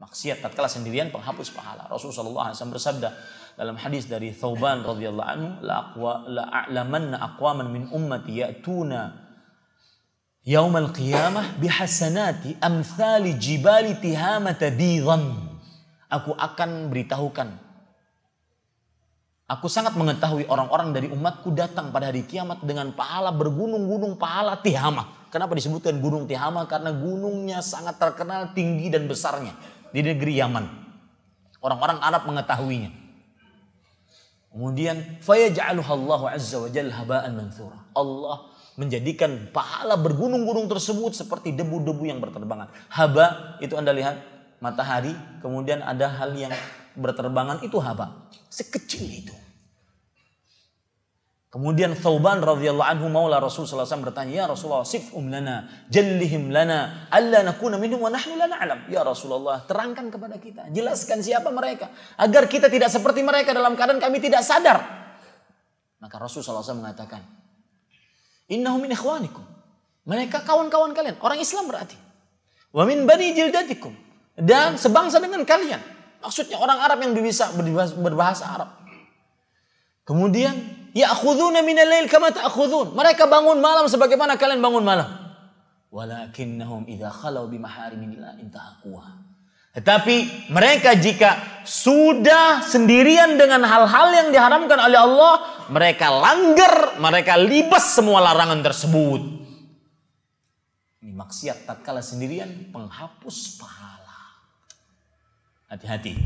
Maksiat tatkala sendirian penghapus pahala. Rasulullah SAW bersabda dalam hadis dari Thauban radhiyallahu anhu, la aqwa la a'lamanna aqwaman min ummati ya'tuna yaumal qiyamah bihasanati amthali jibali tihamata bidhan. Aku akan beritahukan Aku sangat mengetahui orang-orang dari umatku datang pada hari kiamat dengan pahala bergunung-gunung pahala Tihama. Kenapa disebutkan gunung Tihama? Karena gunungnya sangat terkenal tinggi dan besarnya di negeri Yaman. Orang-orang Arab mengetahuinya. Kemudian fayaj'aluhallahu azza wa jalla haba'an manthura. Allah menjadikan pahala bergunung-gunung tersebut seperti debu-debu yang berterbangan. Haba itu Anda lihat matahari, kemudian ada hal yang berterbangan itu haba. Sekecil itu. Kemudian Thauban radhiyallahu anhu maula Rasul sallallahu alaihi wasallam bertanya, "Ya Rasulullah, sifhum lana, jallihim lana, alla nakuna minhum wa nahnu la na'lam." Ya Rasulullah, terangkan kepada kita, jelaskan siapa mereka agar kita tidak seperti mereka dalam keadaan kami tidak sadar. Maka Rasul sallallahu alaihi wasallam mengatakan, "Innahum min ikhwanikum." Mereka kawan-kawan kalian, orang Islam berarti. Wa min bani jildatikum. Dan sebangsa dengan kalian. Maksudnya orang Arab yang bisa berbahasa Arab. Kemudian ya'khuduna minal lail kama ta'khudun. Mereka bangun malam sebagaimana kalian bangun malam. Walakinnahum idza khalau bimaharimillah intahaquha. Tetapi mereka jika sudah sendirian dengan hal-hal yang diharamkan oleh Allah, mereka langgar, mereka libas semua larangan tersebut. Ini maksiat tatkala sendirian penghapus pahala. Hati-hati.